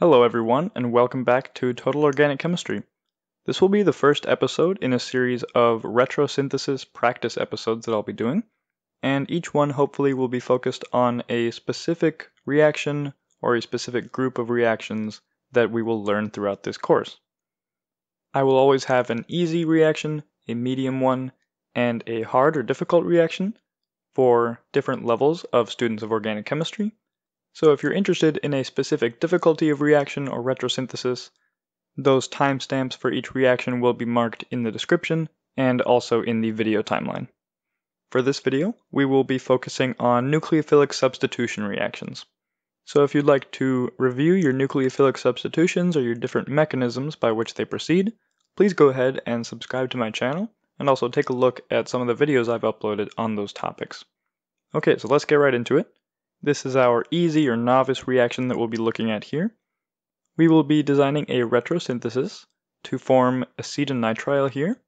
Hello everyone, and welcome back to Total Organic Chemistry. This will be the first episode in a series of retrosynthesis practice episodes that I'll be doing, and each one hopefully will be focused on a specific reaction or a specific group of reactions that we will learn throughout this course. I will always have an easy reaction, a medium one, and a hard or difficult reaction for different levels of students of organic chemistry, so if you're interested in a specific difficulty of reaction or retrosynthesis, those timestamps for each reaction will be marked in the description and also in the video timeline. For this video, we will be focusing on nucleophilic substitution reactions. So if you'd like to review your nucleophilic substitutions or your different mechanisms by which they proceed, please go ahead and subscribe to my channel and also take a look at some of the videos I've uploaded on those topics. Okay, so let's get right into it. This is our easy or novice reaction that we'll be looking at here. We will be designing a retrosynthesis to form acetonitrile here,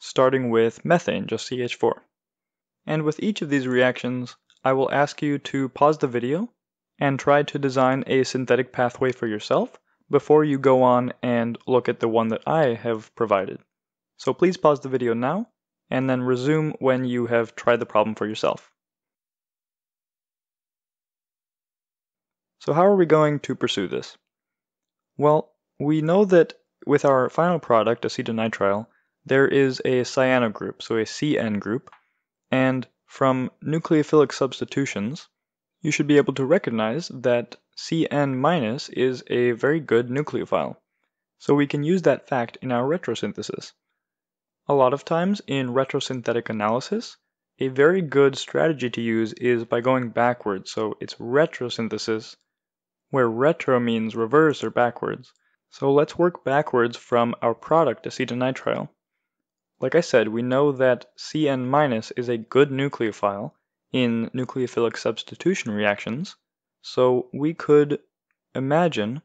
starting with methane, just CH4. And with each of these reactions, I will ask you to pause the video and try to design a synthetic pathway for yourself before you go on and look at the one that I have provided. So please pause the video now and then resume when you have tried the problem for yourself. So how are we going to pursue this? Well, we know that with our final product, acetonitrile, there is a cyano group, so a CN group, and from nucleophilic substitutions, you should be able to recognize that CN- minus is a very good nucleophile. So we can use that fact in our retrosynthesis. A lot of times in retrosynthetic analysis, a very good strategy to use is by going backwards, so it's retrosynthesis where retro means reverse or backwards. So let's work backwards from our product acetonitrile. Like I said, we know that Cn- is a good nucleophile in nucleophilic substitution reactions, so we could imagine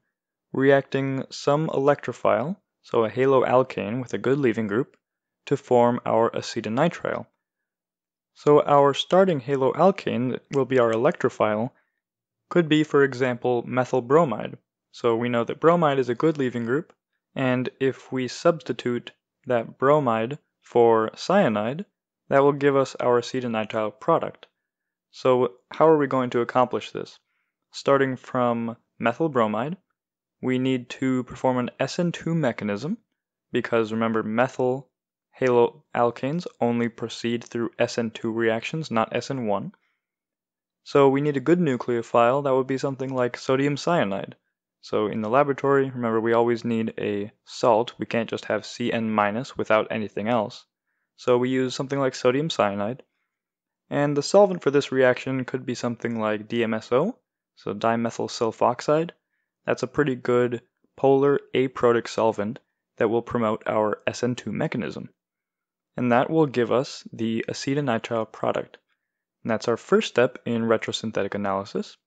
reacting some electrophile, so a haloalkane with a good leaving group, to form our acetonitrile. So our starting haloalkane will be our electrophile, could be, for example, methyl bromide. So we know that bromide is a good leaving group, and if we substitute that bromide for cyanide, that will give us our acetonitrile product. So how are we going to accomplish this? Starting from methyl bromide, we need to perform an SN2 mechanism, because remember methyl haloalkanes only proceed through SN2 reactions, not SN1. So we need a good nucleophile that would be something like sodium cyanide. So in the laboratory, remember we always need a salt. We can't just have Cn- minus without anything else. So we use something like sodium cyanide. And the solvent for this reaction could be something like DMSO, so dimethyl sulfoxide. That's a pretty good polar aprotic solvent that will promote our SN2 mechanism. And that will give us the acetonitrile product. And that's our first step in retrosynthetic analysis.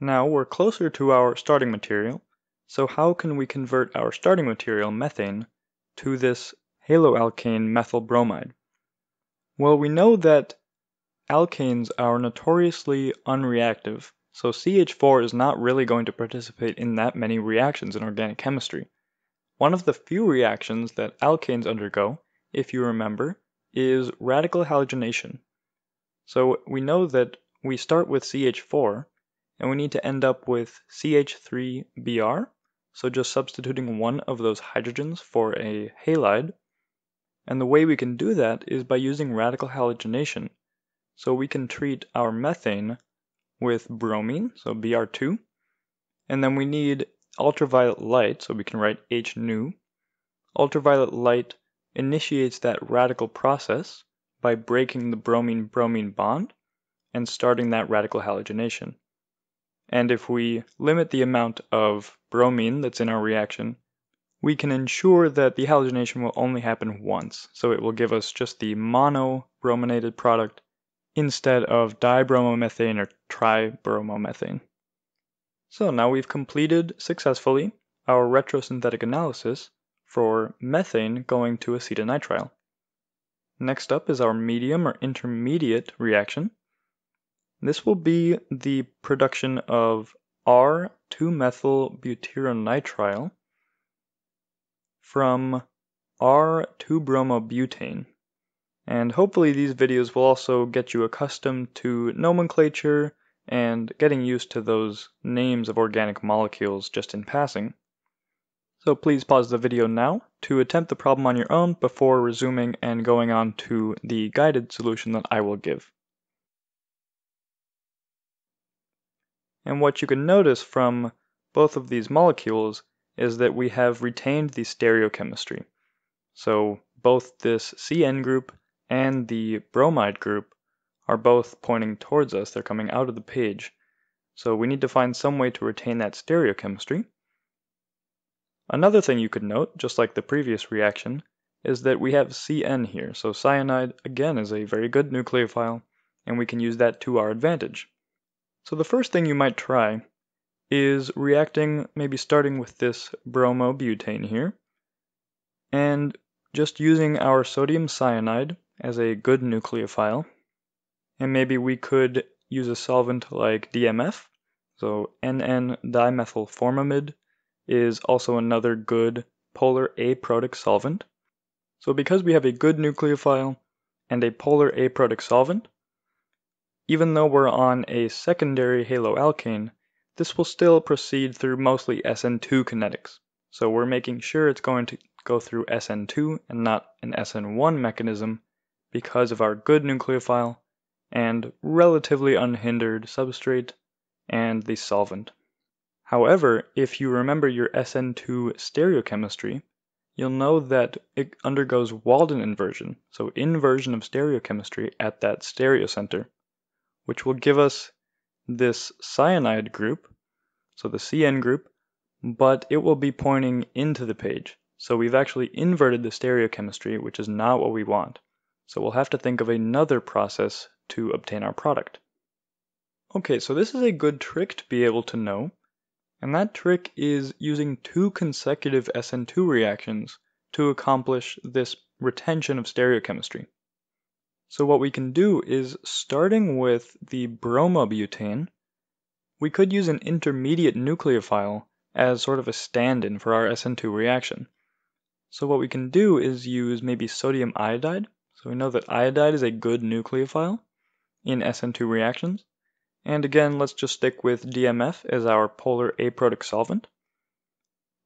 Now we're closer to our starting material, so how can we convert our starting material, methane, to this haloalkane methyl bromide? Well, we know that alkanes are notoriously unreactive, so CH4 is not really going to participate in that many reactions in organic chemistry. One of the few reactions that alkanes undergo, if you remember, is radical halogenation. So we know that we start with CH4 and we need to end up with CH3Br, so just substituting one of those hydrogens for a halide. And the way we can do that is by using radical halogenation. So we can treat our methane with bromine, so Br2, and then we need ultraviolet light, so we can write H nu. Ultraviolet light initiates that radical process, by breaking the bromine-bromine bond and starting that radical halogenation. And if we limit the amount of bromine that's in our reaction, we can ensure that the halogenation will only happen once, so it will give us just the mono-brominated product instead of dibromomethane or tribromomethane. So now we've completed successfully our retrosynthetic analysis for methane going to acetonitrile. Next up is our medium or intermediate reaction. This will be the production of R2-methylbutyronitrile from R2-bromobutane. And hopefully these videos will also get you accustomed to nomenclature and getting used to those names of organic molecules just in passing. So please pause the video now to attempt the problem on your own before resuming and going on to the guided solution that I will give. And what you can notice from both of these molecules is that we have retained the stereochemistry. So both this CN group and the bromide group are both pointing towards us. They're coming out of the page. So we need to find some way to retain that stereochemistry. Another thing you could note, just like the previous reaction, is that we have CN here. So cyanide, again, is a very good nucleophile, and we can use that to our advantage. So the first thing you might try is reacting, maybe starting with this bromobutane here, and just using our sodium cyanide as a good nucleophile. And maybe we could use a solvent like DMF. So NN dimethylformamide is also another good polar aprotic solvent. So because we have a good nucleophile and a polar aprotic solvent, even though we're on a secondary haloalkane, this will still proceed through mostly SN2 kinetics. So we're making sure it's going to go through SN2 and not an SN1 mechanism because of our good nucleophile and relatively unhindered substrate and the solvent. However, if you remember your SN2 stereochemistry, you'll know that it undergoes Walden inversion, so inversion of stereochemistry at that stereocenter, which will give us this cyanide group, so the CN group, but it will be pointing into the page. So we've actually inverted the stereochemistry, which is not what we want. So we'll have to think of another process to obtain our product. Okay, so this is a good trick to be able to know, and that trick is using two consecutive SN2 reactions to accomplish this retention of stereochemistry. So what we can do is, starting with the bromobutane, we could use an intermediate nucleophile as sort of a stand-in for our SN2 reaction. So what we can do is use maybe sodium iodide so we know that iodide is a good nucleophile in SN2 reactions. And again, let's just stick with DMF as our polar aprotic solvent.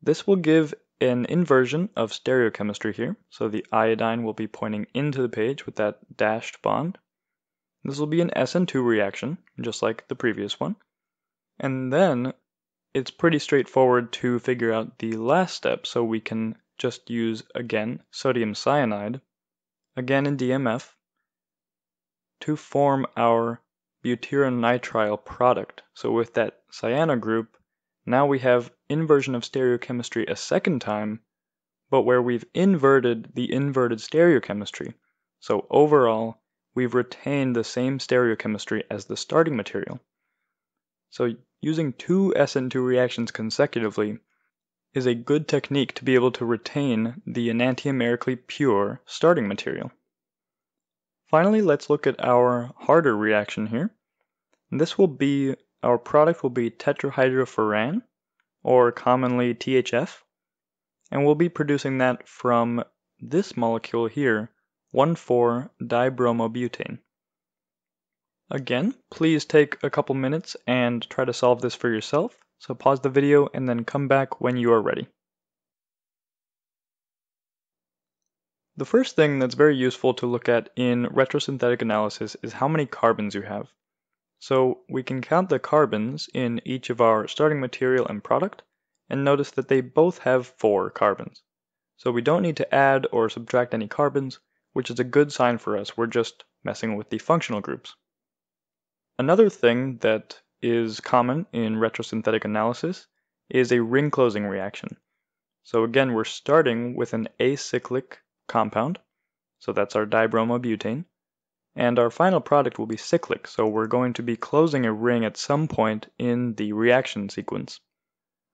This will give an inversion of stereochemistry here. So the iodine will be pointing into the page with that dashed bond. This will be an SN2 reaction, just like the previous one. And then it's pretty straightforward to figure out the last step. So we can just use, again, sodium cyanide again in DMF, to form our butyronitrile product. So with that cyano group, now we have inversion of stereochemistry a second time, but where we've inverted the inverted stereochemistry. So overall, we've retained the same stereochemistry as the starting material. So using two SN2 reactions consecutively is a good technique to be able to retain the enantiomerically pure starting material. Finally, let's look at our harder reaction here. This will be, our product will be tetrahydrofuran, or commonly THF, and we'll be producing that from this molecule here, 1,4-dibromobutane. Again, please take a couple minutes and try to solve this for yourself. So pause the video and then come back when you are ready. The first thing that's very useful to look at in retrosynthetic analysis is how many carbons you have. So we can count the carbons in each of our starting material and product, and notice that they both have four carbons. So we don't need to add or subtract any carbons, which is a good sign for us. We're just messing with the functional groups. Another thing that is common in retrosynthetic analysis is a ring closing reaction. So again, we're starting with an acyclic compound, so that's our dibromobutane, and our final product will be cyclic, so we're going to be closing a ring at some point in the reaction sequence.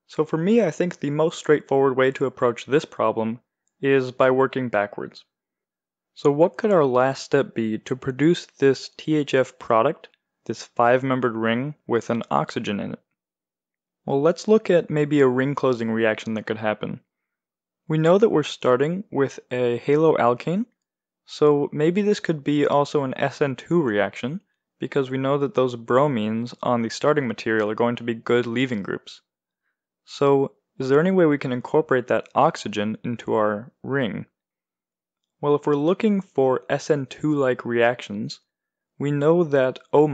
So for me, I think the most straightforward way to approach this problem is by working backwards. So what could our last step be to produce this THF product this five-membered ring with an oxygen in it. Well, let's look at maybe a ring closing reaction that could happen. We know that we're starting with a haloalkane, so maybe this could be also an SN2 reaction, because we know that those bromines on the starting material are going to be good leaving groups. So is there any way we can incorporate that oxygen into our ring? Well, if we're looking for SN2-like reactions, we know that O-,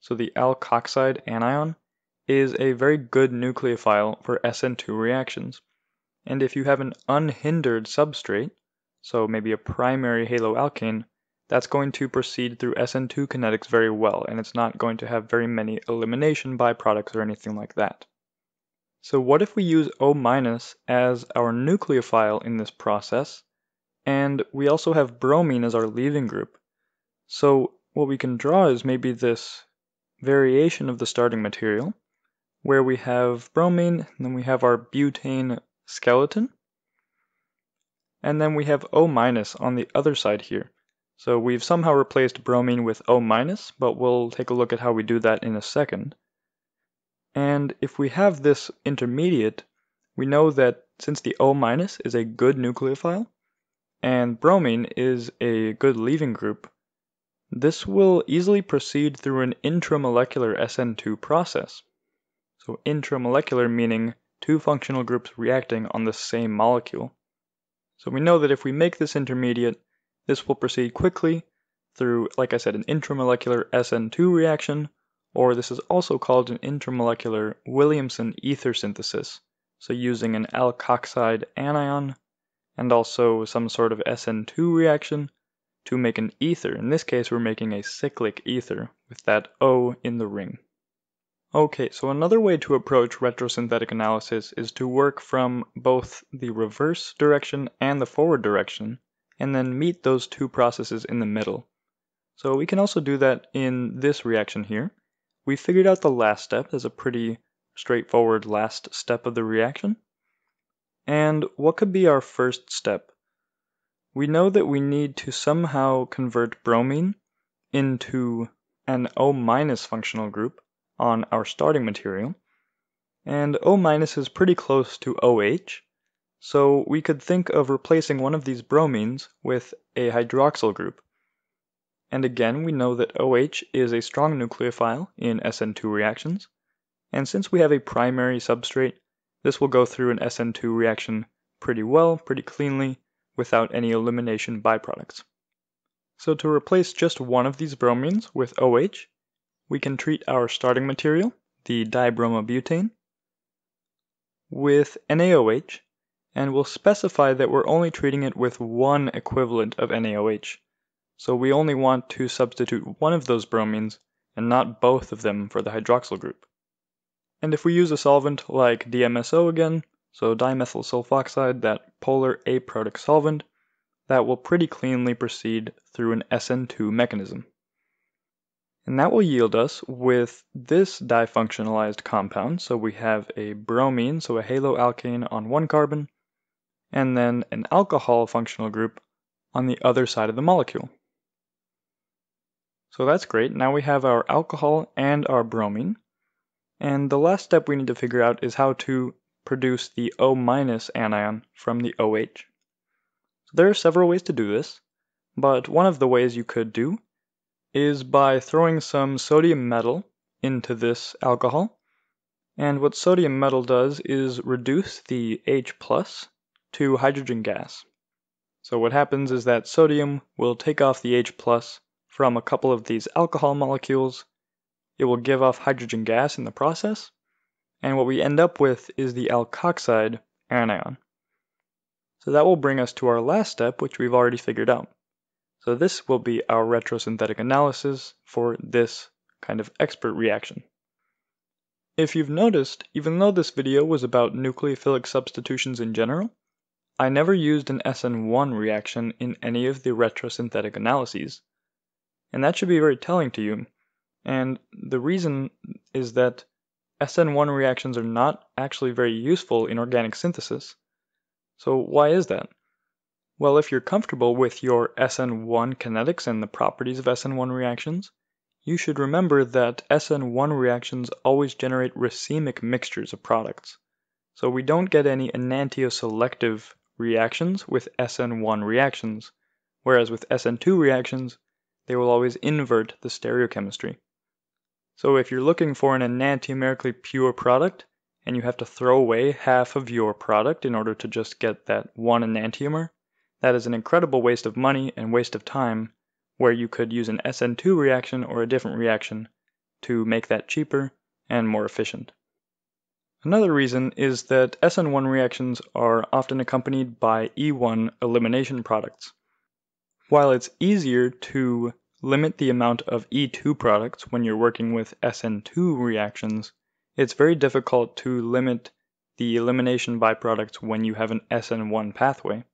so the alkoxide anion, is a very good nucleophile for SN2 reactions. And if you have an unhindered substrate, so maybe a primary haloalkane, that's going to proceed through SN2 kinetics very well, and it's not going to have very many elimination byproducts or anything like that. So what if we use O- as our nucleophile in this process, and we also have bromine as our leaving group? So what we can draw is maybe this variation of the starting material, where we have bromine, and then we have our butane skeleton, and then we have O- minus on the other side here. So we've somehow replaced bromine with O-, minus, but we'll take a look at how we do that in a second. And if we have this intermediate, we know that since the O- minus is a good nucleophile, and bromine is a good leaving group, this will easily proceed through an intramolecular SN2 process. So intramolecular meaning two functional groups reacting on the same molecule. So we know that if we make this intermediate, this will proceed quickly through, like I said, an intramolecular SN2 reaction or this is also called an intramolecular Williamson ether synthesis, so using an alkoxide anion and also some sort of SN2 reaction to make an ether. In this case, we're making a cyclic ether with that O in the ring. Okay, so another way to approach retrosynthetic analysis is to work from both the reverse direction and the forward direction, and then meet those two processes in the middle. So we can also do that in this reaction here, we figured out the last step as a pretty straightforward last step of the reaction. And what could be our first step? We know that we need to somehow convert bromine into an O- minus functional group on our starting material, and O- minus is pretty close to OH, so we could think of replacing one of these bromines with a hydroxyl group. And again, we know that OH is a strong nucleophile in SN2 reactions, and since we have a primary substrate, this will go through an SN2 reaction pretty well, pretty cleanly, without any elimination byproducts. So to replace just one of these bromines with OH, we can treat our starting material, the dibromobutane, with NaOH, and we'll specify that we're only treating it with one equivalent of NaOH, so we only want to substitute one of those bromines and not both of them for the hydroxyl group. And if we use a solvent like DMSO again, so dimethyl sulfoxide, that polar aprotic solvent, that will pretty cleanly proceed through an SN2 mechanism. And that will yield us with this difunctionalized compound. So we have a bromine, so a haloalkane on one carbon, and then an alcohol functional group on the other side of the molecule. So that's great. Now we have our alcohol and our bromine. And the last step we need to figure out is how to produce the O- minus anion from the OH. So there are several ways to do this, but one of the ways you could do is by throwing some sodium metal into this alcohol. And what sodium metal does is reduce the H plus to hydrogen gas. So what happens is that sodium will take off the H plus from a couple of these alcohol molecules. It will give off hydrogen gas in the process, and what we end up with is the alkoxide anion. So that will bring us to our last step, which we've already figured out. So this will be our retrosynthetic analysis for this kind of expert reaction. If you've noticed, even though this video was about nucleophilic substitutions in general, I never used an SN1 reaction in any of the retrosynthetic analyses, and that should be very telling to you. And the reason is that SN1 reactions are not actually very useful in organic synthesis. So why is that? Well, if you're comfortable with your SN1 kinetics and the properties of SN1 reactions, you should remember that SN1 reactions always generate racemic mixtures of products. So we don't get any enantioselective reactions with SN1 reactions, whereas with SN2 reactions, they will always invert the stereochemistry. So if you're looking for an enantiomerically pure product, and you have to throw away half of your product in order to just get that one enantiomer, that is an incredible waste of money and waste of time where you could use an SN2 reaction or a different reaction to make that cheaper and more efficient. Another reason is that SN1 reactions are often accompanied by E1 elimination products. While it's easier to limit the amount of E2 products when you're working with SN2 reactions, it's very difficult to limit the elimination byproducts when you have an SN1 pathway.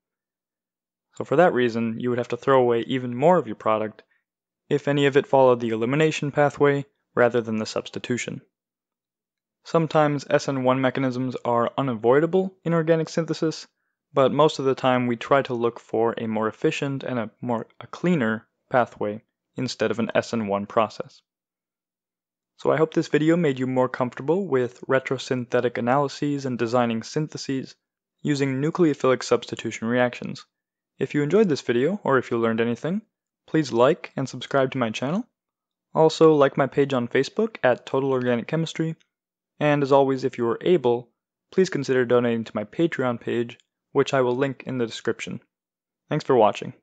So for that reason, you would have to throw away even more of your product if any of it followed the elimination pathway rather than the substitution. Sometimes SN1 mechanisms are unavoidable in organic synthesis, but most of the time we try to look for a more efficient and a more a cleaner pathway instead of an SN1 process. So I hope this video made you more comfortable with retrosynthetic analyses and designing syntheses using nucleophilic substitution reactions. If you enjoyed this video, or if you learned anything, please like and subscribe to my channel. Also, like my page on Facebook at Total Organic Chemistry, and as always, if you are able, please consider donating to my Patreon page, which I will link in the description. Thanks for watching.